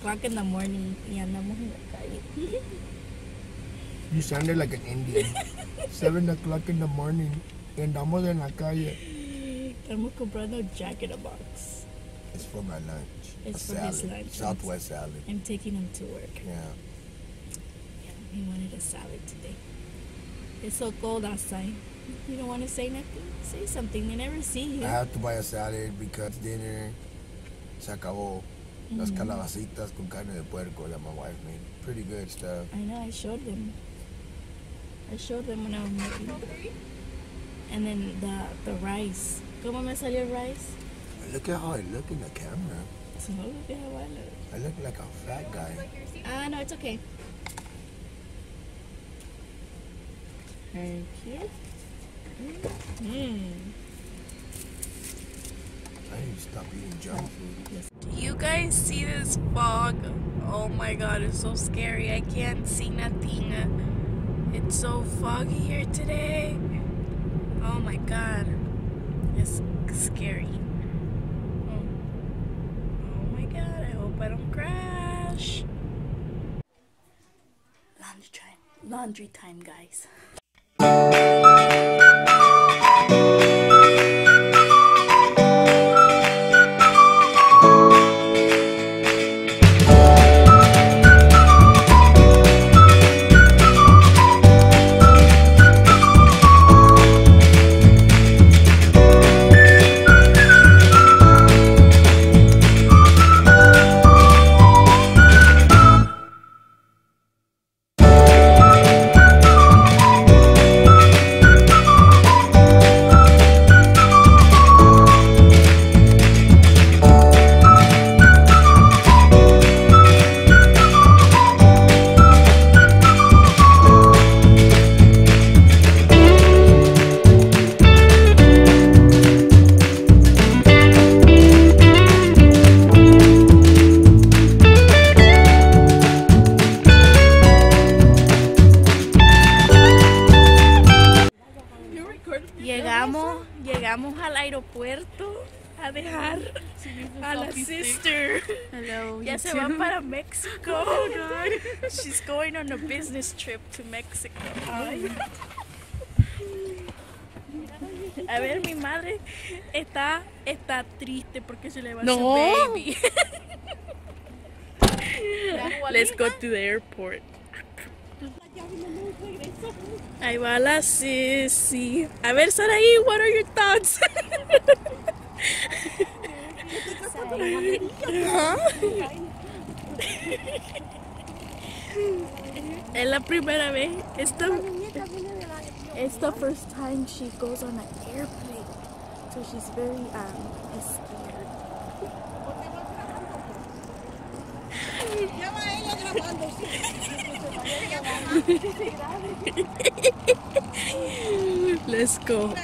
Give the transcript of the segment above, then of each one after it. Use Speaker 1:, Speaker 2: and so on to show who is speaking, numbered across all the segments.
Speaker 1: o'clock in the morning y andamos en la calle.
Speaker 2: You sounded like an Indian. Seven o'clock in the morning. Y andamos en la calle.
Speaker 1: Estamos comprando Jack in a Box.
Speaker 2: It's for my lunch.
Speaker 1: It's
Speaker 2: A
Speaker 1: for his lunch.
Speaker 2: Southwest salad.
Speaker 1: I'm taking him to work.
Speaker 2: Yeah.
Speaker 1: Yeah, he wanted a salad today. It's so cold outside. You don't want to say nothing? Say something. They never see you.
Speaker 2: I have to buy a salad because dinner se acabó. Las calabacitas con carne de puerco that my wife made. Pretty good stuff.
Speaker 1: I know, I showed them. I showed them when I was making. And then the the rice. ¿Cómo me salió el rice?
Speaker 2: Look at how I look in the camera.
Speaker 1: So look at how I look.
Speaker 2: I look like a fat guy.
Speaker 1: Ah, no, it's okay. Thank you. Mm.
Speaker 2: I need to stop eating junk food.
Speaker 1: Do you guys see this fog? Oh my god, it's so scary. I can't see nothing. It's so foggy here today. Oh my god. It's scary. Oh, my god, I hope I don't crash. Laundry time. Laundry time, guys. Llegamos, llegamos al aeropuerto a dejar a la sister.
Speaker 3: Hello.
Speaker 1: Ya se
Speaker 3: too.
Speaker 1: va para México. She's going on a business trip to Mexico. Ay. A ver, mi madre está, está triste porque se le va
Speaker 3: No.
Speaker 1: su baby. Let's go to the airport. Ahí va la Sissy. A ver, Saraí, what are your thoughts? es la primera vez. Esta, it's the first time she goes on an airplane. So she's very um, scared. Let's go.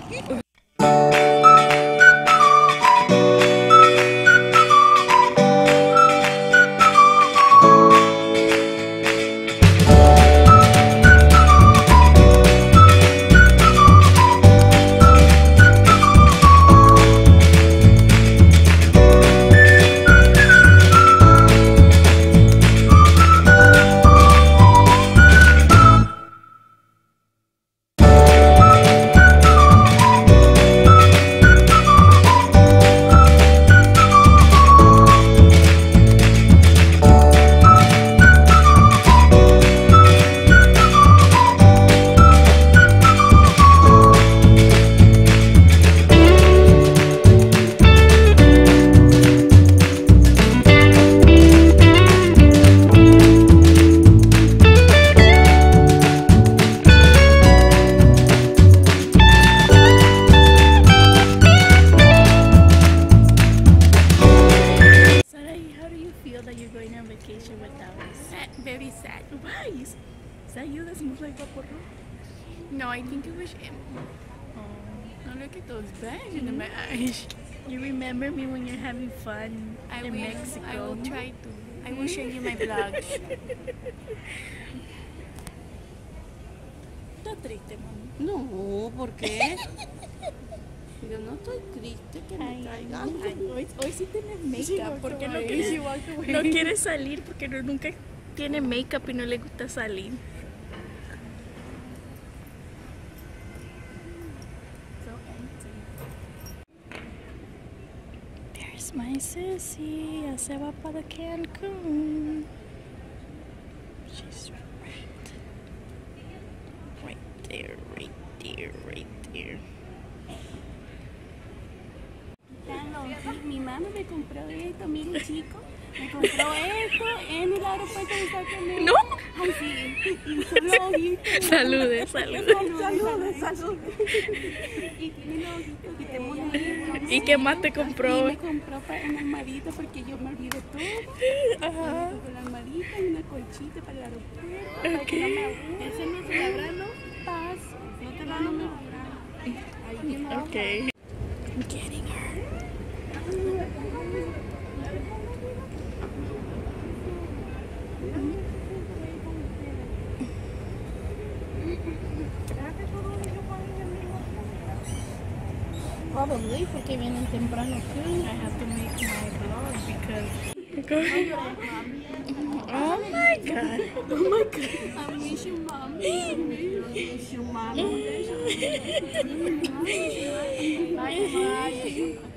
Speaker 1: Vacation without us?
Speaker 3: Very sad.
Speaker 1: Why? Is, that you that smells like vaporro?
Speaker 3: No, I think it was him. Oh, look at those bags in my eyes.
Speaker 1: You remember me when you're having fun
Speaker 3: I
Speaker 1: in
Speaker 3: will,
Speaker 1: Mexico?
Speaker 3: I will try to. I will show you my vlog.
Speaker 1: Está triste, mami.
Speaker 4: No, ¿por qué?
Speaker 3: Yo no estoy triste que me traigan.
Speaker 1: hoy, hoy sí tienes make-up porque no
Speaker 3: away.
Speaker 1: quiere,
Speaker 3: She walked away.
Speaker 1: no quiere salir porque no, nunca tiene make-up y no le gusta salir.
Speaker 3: So empty.
Speaker 1: There's my sissy. Ya se va para Cancun.
Speaker 3: Mi mami me compró esto, mire chico. Me compró esto en el aeropuerto de Sacramento.
Speaker 1: ¡No!
Speaker 3: Ay, sí. Y son los ojitos.
Speaker 1: Salude, salude.
Speaker 3: Saludos, saludos. Y tiene los ojitos que te mojan.
Speaker 1: ¿Y qué más te
Speaker 3: Y
Speaker 1: compró?
Speaker 3: me compró para un armadito porque yo me olvido todo.
Speaker 1: Ajá.
Speaker 3: Con la armadita y una colchita para el aeropuerto. Para que no me aburra. Ese no se labra, no pasa. No te da, no me. Ahí que no
Speaker 1: Okay. I'm getting Probably porque vienen temprano too. I have to make my vlog because. Oh my god.
Speaker 3: Oh my god. I miss you, mom. I miss you, mom.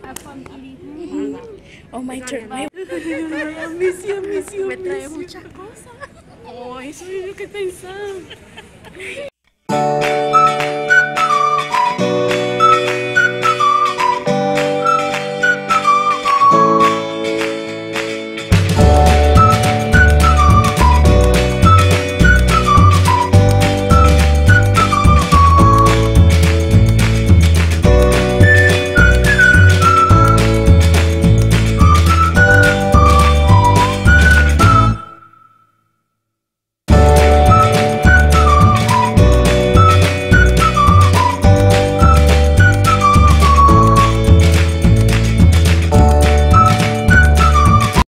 Speaker 3: Have fun, please.
Speaker 1: Oh my turn.
Speaker 3: I miss you, I miss you.
Speaker 1: Me trae muchas cosas.
Speaker 3: Oh, eso es lo que pensaba.